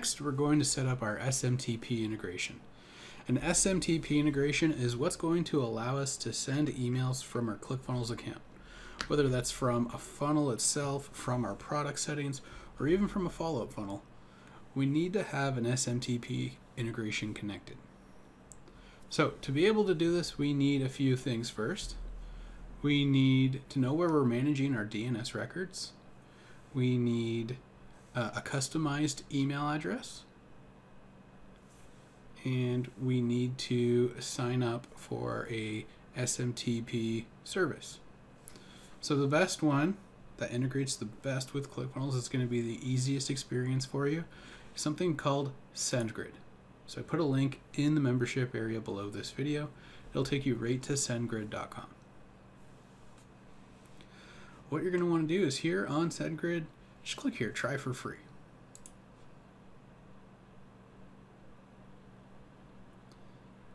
next, we're going to set up our SMTP integration. An SMTP integration is what's going to allow us to send emails from our ClickFunnels account, whether that's from a funnel itself, from our product settings, or even from a follow-up funnel. We need to have an SMTP integration connected. So to be able to do this, we need a few things first. We need to know where we're managing our DNS records. We need uh, a customized email address. And we need to sign up for a SMTP service. So the best one that integrates the best with ClickFunnels is going to be the easiest experience for you, something called SendGrid. So I put a link in the membership area below this video. It'll take you right to sendgrid.com. What you're going to want to do is here on SendGrid, just click here, try for free.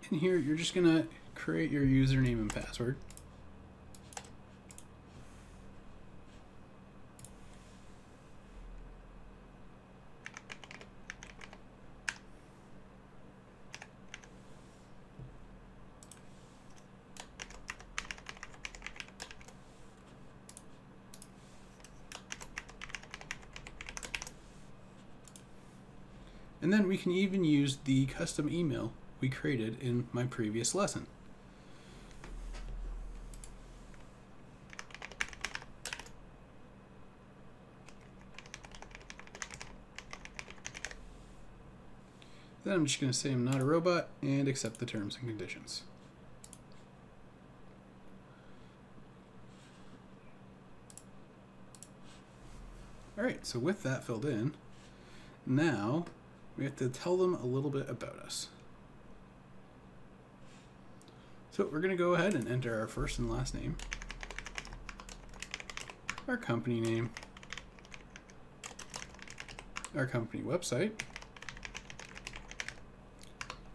In here, you're just going to create your username and password. And then we can even use the custom email we created in my previous lesson. Then I'm just going to say I'm not a robot and accept the terms and conditions. Alright, so with that filled in, now we have to tell them a little bit about us. So we're going to go ahead and enter our first and last name, our company name, our company website,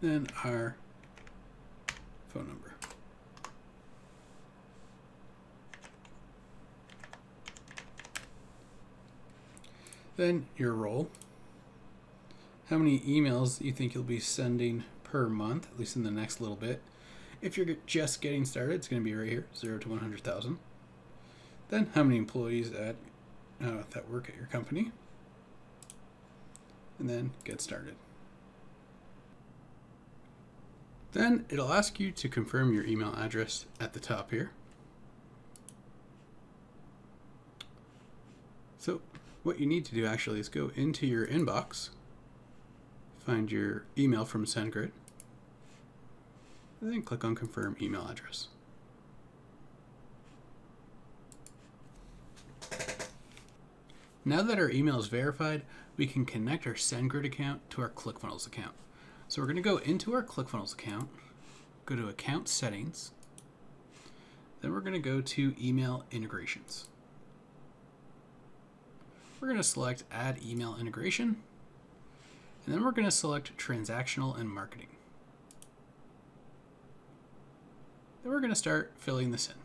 then our phone number. Then your role, how many emails you think you'll be sending per month, at least in the next little bit. If you're just getting started, it's going to be right here, 0 to 100,000. Then how many employees at uh, that work at your company. And then get started. Then it'll ask you to confirm your email address at the top here. So what you need to do actually is go into your inbox find your email from SendGrid, and then click on Confirm Email Address. Now that our email is verified, we can connect our SendGrid account to our ClickFunnels account. So we're going to go into our ClickFunnels account, go to Account Settings, then we're going to go to Email Integrations. We're going to select Add Email Integration, and then we're going to select transactional and marketing. Then we're going to start filling this in.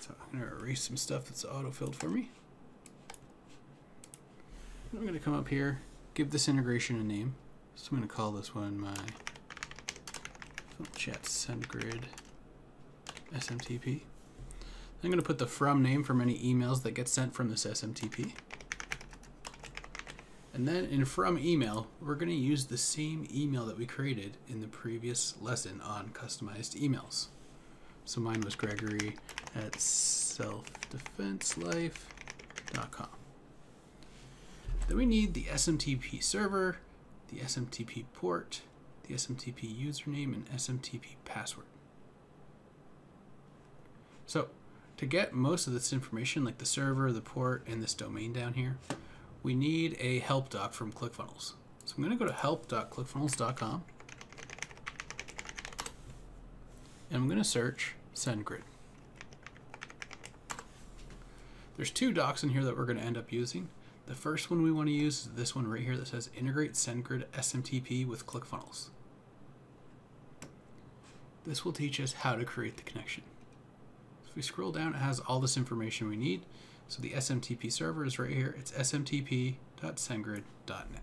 So I'm going to erase some stuff that's auto-filled for me. I'm going to come up here, give this integration a name. So I'm going to call this one my chat SendGrid SMTP. I'm going to put the from name from any emails that get sent from this SMTP. And then in from email, we're going to use the same email that we created in the previous lesson on customized emails. So mine was Gregory at selfdefenselife.com. Then we need the SMTP server, the SMTP port, the SMTP username, and SMTP password. So to get most of this information, like the server, the port, and this domain down here, we need a help doc from ClickFunnels. So I'm going to go to help.clickfunnels.com and I'm going to search SendGrid. There's two docs in here that we're going to end up using. The first one we want to use is this one right here that says Integrate SendGrid SMTP with ClickFunnels. This will teach us how to create the connection. If we scroll down, it has all this information we need. So the SMTP server is right here. It's smtp.sendgrid.net.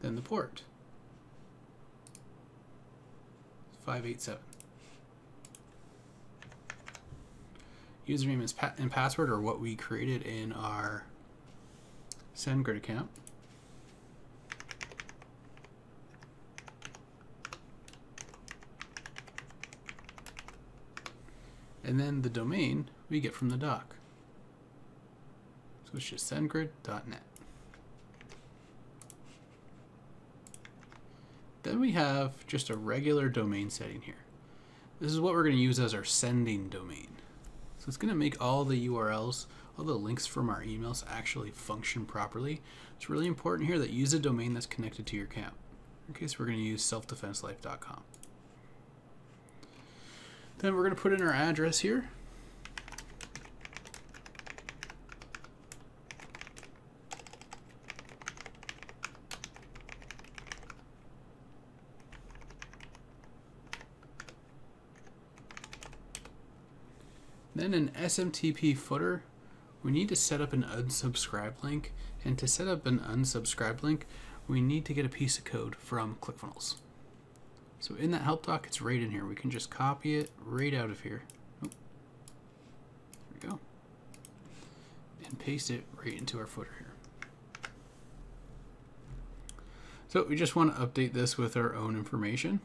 Then the port. 587. Username and password are what we created in our SendGrid account. And then the domain we get from the doc. So it's just sendgrid.net. Then we have just a regular domain setting here. This is what we're going to use as our sending domain. So it's going to make all the URLs, all the links from our emails actually function properly. It's really important here that you use a domain that's connected to your account. In case we're going to use selfdefenselife.com. Then we're going to put in our address here. Then an SMTP footer, we need to set up an unsubscribe link. And to set up an unsubscribe link, we need to get a piece of code from ClickFunnels. So in that help doc, it's right in here. We can just copy it right out of here. There we go. And paste it right into our footer here. So we just want to update this with our own information.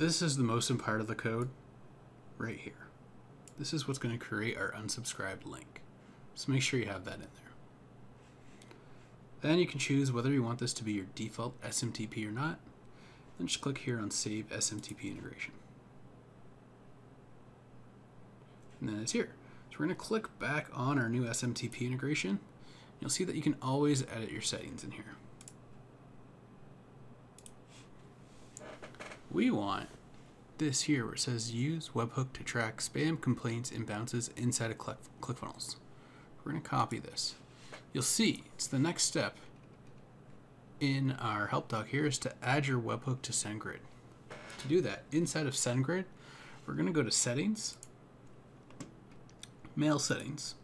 This is the most important part of the code right here. This is what's going to create our unsubscribed link. So make sure you have that in there. Then you can choose whether you want this to be your default SMTP or not. Then just click here on Save SMTP Integration. And then it's here. So we're going to click back on our new SMTP integration. You'll see that you can always edit your settings in here. We want this here where it says use webhook to track spam complaints and bounces inside of ClickFunnels. We're going to copy this. You'll see it's the next step in our help doc here is to add your webhook to SendGrid. To do that, inside of SendGrid, we're going to go to Settings, Mail Settings,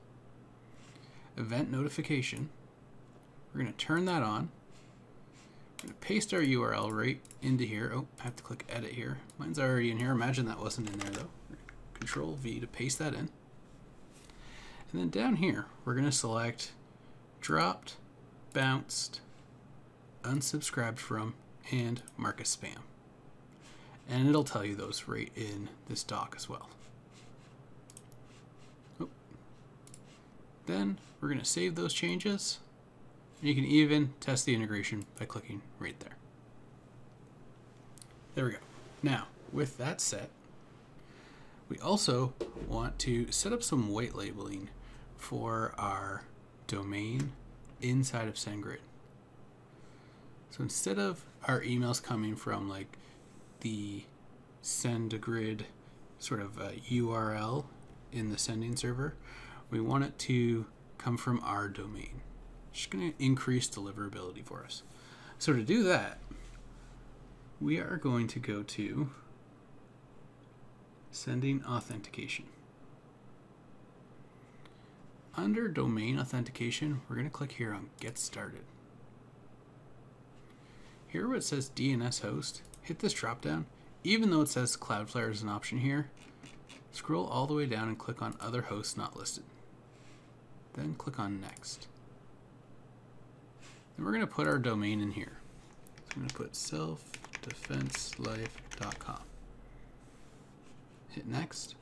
Event Notification. We're going to turn that on going to paste our URL right into here. Oh, I have to click edit here. Mine's already in here. Imagine that wasn't in there though. Control V to paste that in. And then down here, we're going to select dropped, bounced, unsubscribed from, and mark as spam. And it'll tell you those right in this doc as well. Oh. Then we're going to save those changes you can even test the integration by clicking right there. There we go. Now, with that set, we also want to set up some white labeling for our domain inside of SendGrid. So instead of our emails coming from like the SendGrid sort of uh, URL in the sending server, we want it to come from our domain just going to increase deliverability for us. So to do that, we are going to go to sending authentication. Under domain authentication, we're going to click here on get started. Here where it says DNS host, hit this drop down. Even though it says Cloudflare is an option here, scroll all the way down and click on other hosts not listed. Then click on next. And we're going to put our domain in here. So I'm going to put selfdefenselife.com. Hit next.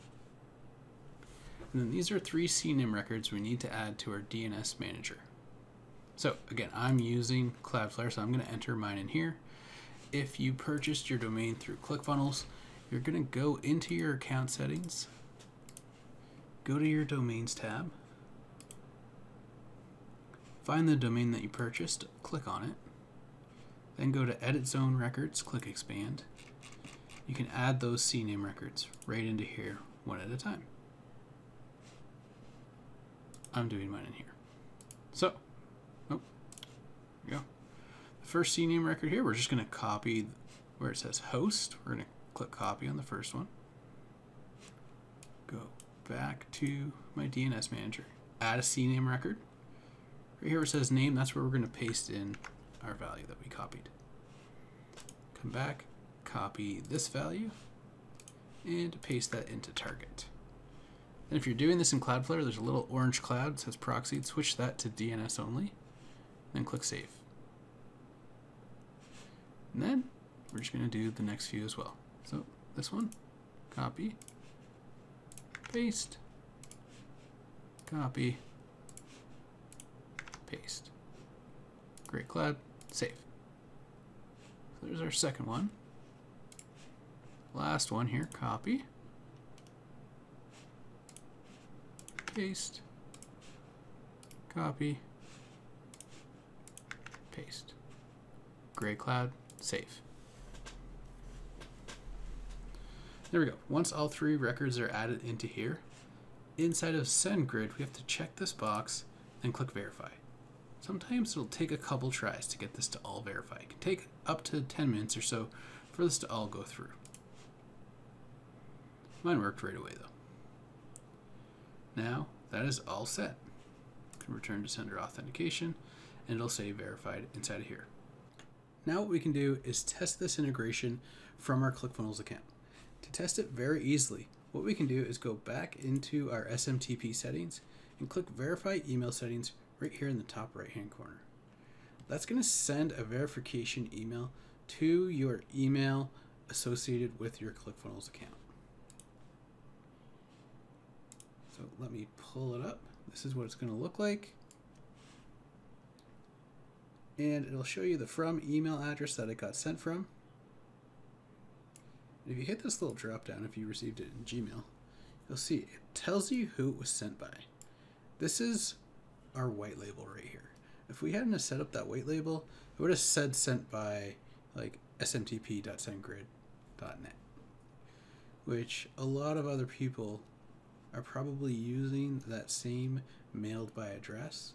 And then these are three CNAME records we need to add to our DNS manager. So again, I'm using Cloudflare, so I'm going to enter mine in here. If you purchased your domain through ClickFunnels, you're going to go into your account settings, go to your domains tab, Find the domain that you purchased, click on it, then go to Edit Zone Records, click Expand. You can add those CNAME records right into here, one at a time. I'm doing mine in here. So, oh, there go. The first CNAME record here, we're just going to copy where it says host. We're going to click copy on the first one. Go back to my DNS manager. Add a CNAME record. Right here it says name, that's where we're going to paste in our value that we copied. Come back, copy this value, and paste that into target. And if you're doing this in Cloudflare, there's a little orange cloud that says proxy. Switch that to DNS only, then click Save. And then we're just going to do the next few as well. So this one, copy, paste, copy, paste. Great cloud, save. So there's our second one. Last one here, copy, paste, copy, paste. Gray cloud, save. There we go. Once all three records are added into here, inside of SendGrid, we have to check this box and click verify. Sometimes it'll take a couple tries to get this to all verify. It can take up to 10 minutes or so for this to all go through. Mine worked right away though. Now that is all set. can return to sender authentication and it'll say verified inside of here. Now what we can do is test this integration from our ClickFunnels account. To test it very easily, what we can do is go back into our SMTP settings and click Verify Email Settings right here in the top right hand corner. That's going to send a verification email to your email associated with your ClickFunnels account. So let me pull it up. This is what it's going to look like. And it'll show you the from email address that it got sent from. If you hit this little drop down, if you received it in Gmail, you'll see it tells you who it was sent by. This is our white label right here. If we hadn't set up that white label, it would have said sent by like smtp.sendgrid.net, which a lot of other people are probably using that same mailed by address.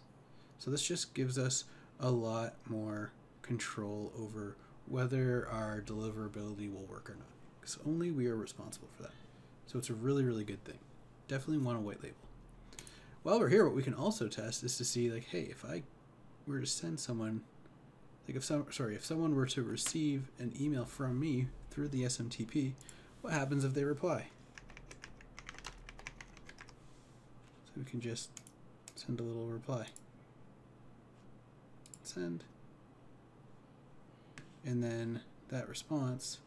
So this just gives us a lot more control over whether our deliverability will work or not because only we are responsible for that. So it's a really, really good thing. Definitely want a white label. While we're here, what we can also test is to see like, hey, if I were to send someone, like if some, sorry, if someone were to receive an email from me through the SMTP, what happens if they reply? So we can just send a little reply. Send. And then that response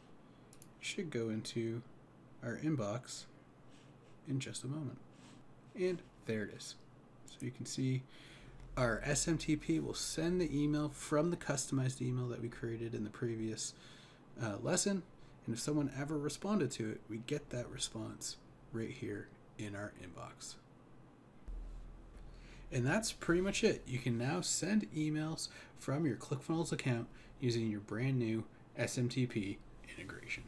should go into our inbox in just a moment. And there it is. So you can see our SMTP will send the email from the customized email that we created in the previous uh, lesson. And if someone ever responded to it, we get that response right here in our inbox. And that's pretty much it. You can now send emails from your ClickFunnels account using your brand new SMTP integration.